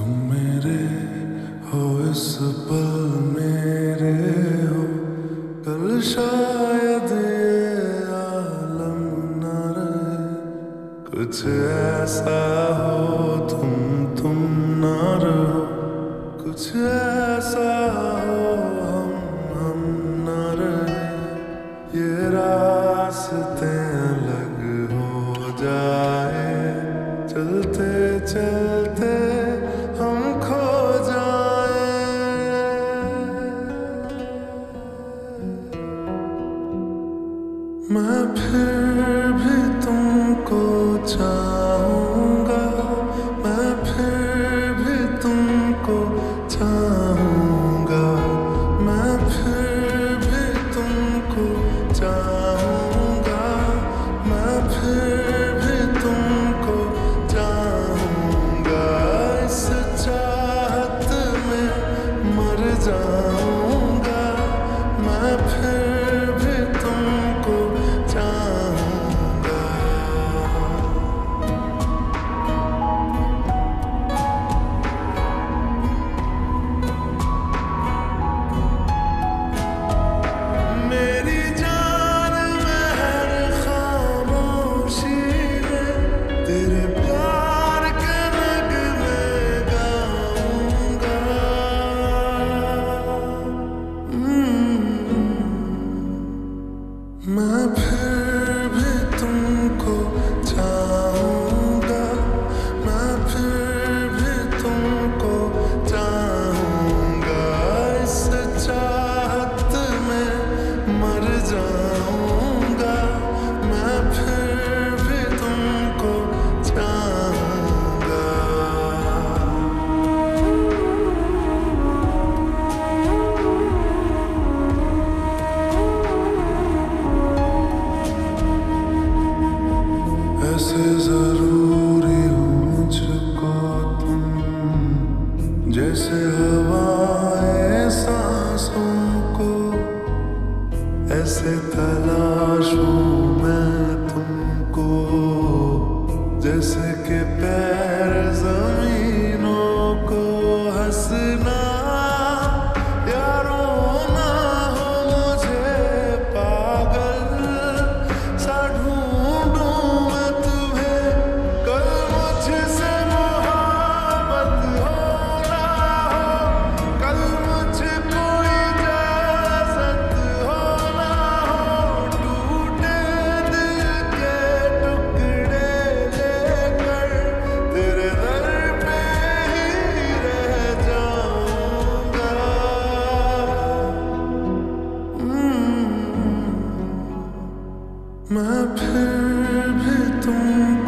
तुम मेरे हो, इस पल मेरे हो। कल शायद आलम न रहे। कुछ ऐसा हो, तुम तुम न रहो। कुछ ऐसा हो, हम हम न रहे। ये रास्ते मैं फिर भी तुमको चाहूँगा। मैं फिर भी तुमको चाहूँगा कैसे ज़रूरी हो मुझको तुम। जैसे हवाएँ सांसों को, ऐसे तलाश हूँ मैं तुमको। जैसे के पैर ज़मीन ton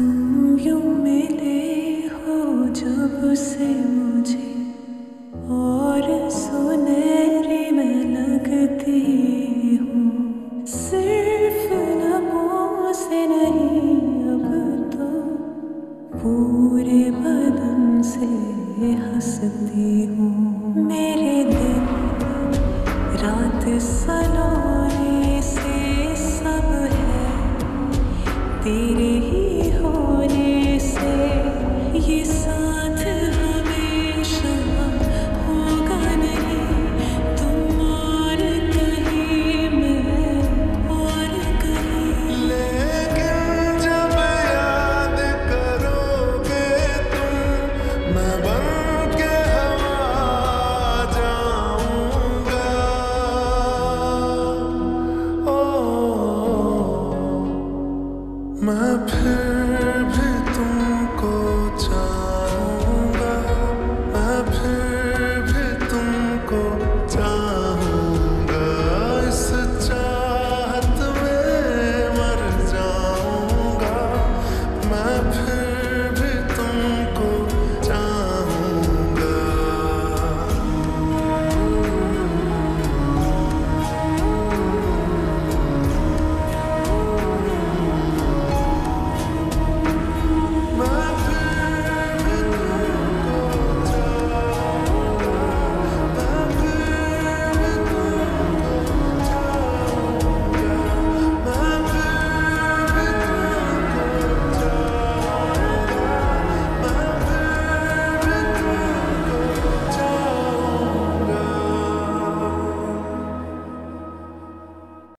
मिले हो जब से मुझे और सो